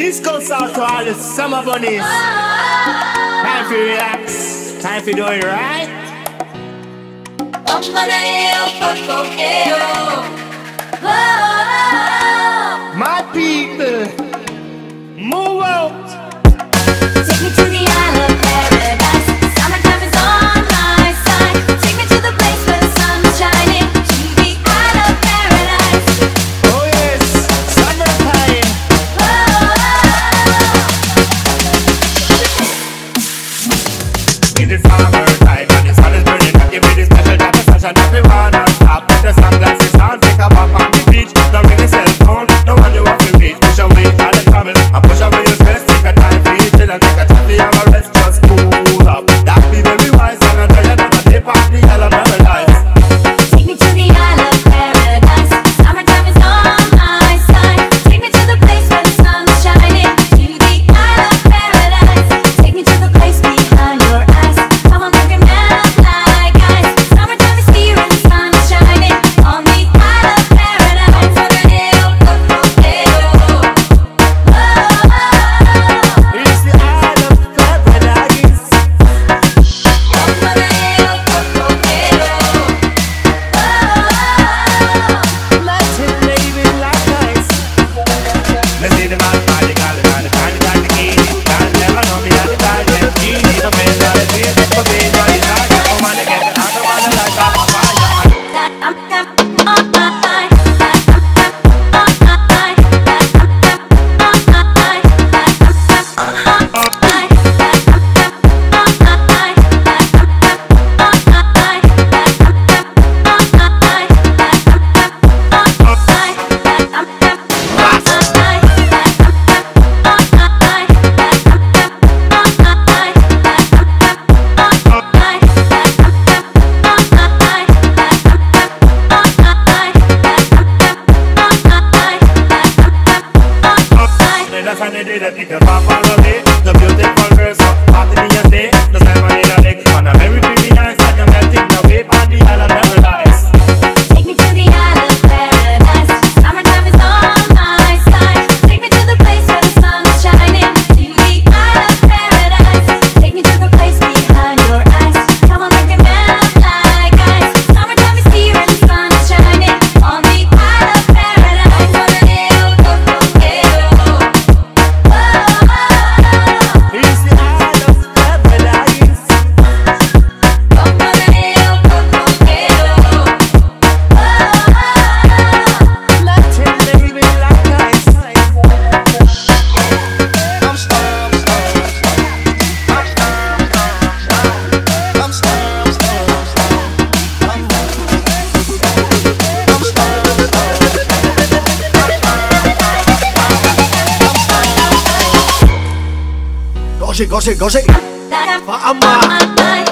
This goes out to all the summer bunnies. Time for relax. Time for doing it right. it is summer time and the sun is burning up. Give me this special type of session that we wanna stop. The sun Let's see the modified. That's how the did that you're pop on the the beautiful girls, hot in the day. gossip gossip gossip và âm mà.